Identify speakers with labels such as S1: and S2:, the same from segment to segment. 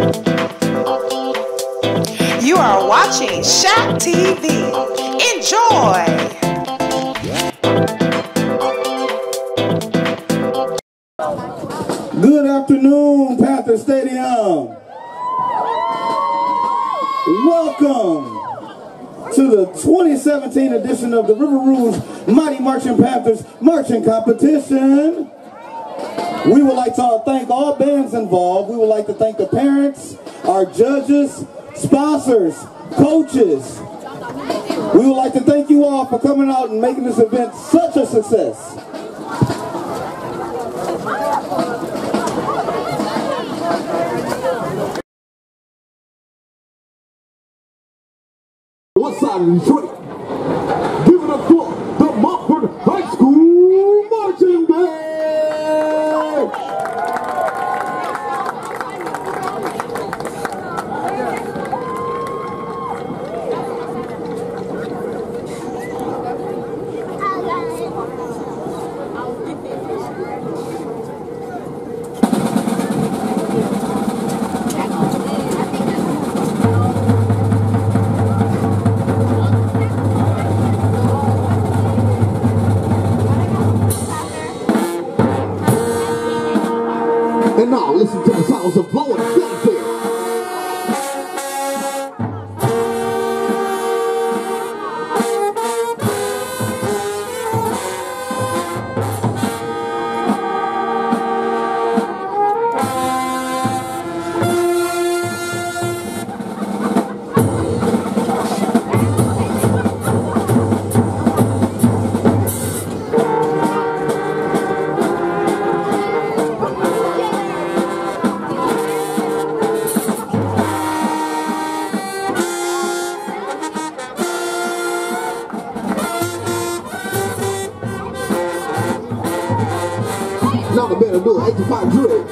S1: You are watching Shaq TV. Enjoy.
S2: Good afternoon, Panther Stadium. Welcome to the 2017 edition of the River Rouge Mighty Marching Panthers Marching Competition. We would like to thank all bands involved. We would like to thank the parents, our judges, sponsors, coaches. We would like to thank you all for coming out and making this event such a success.
S3: What side of Detroit? Of do
S4: Ed Fadil.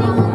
S4: 안 녕.